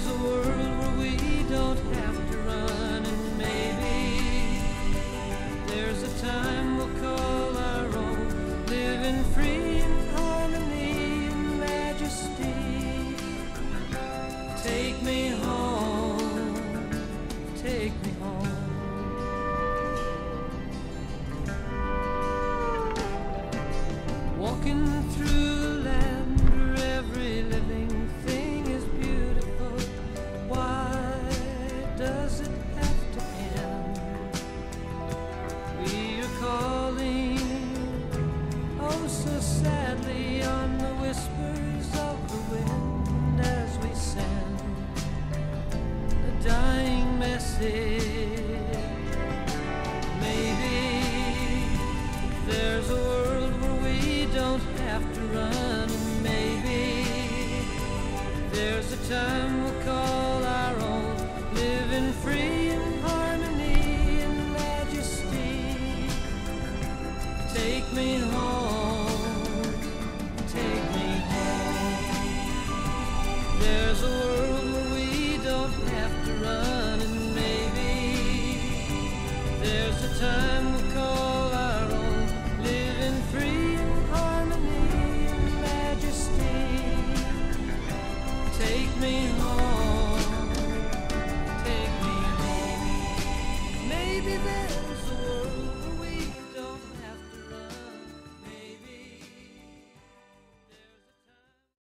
There's a world where we don't have to run, and maybe there's a time we'll call our own, living free in harmony and majesty. Take me home, take me home. There's a time we'll call our own, living free in harmony and majesty. Take me home, take me home. There's a baby, baby.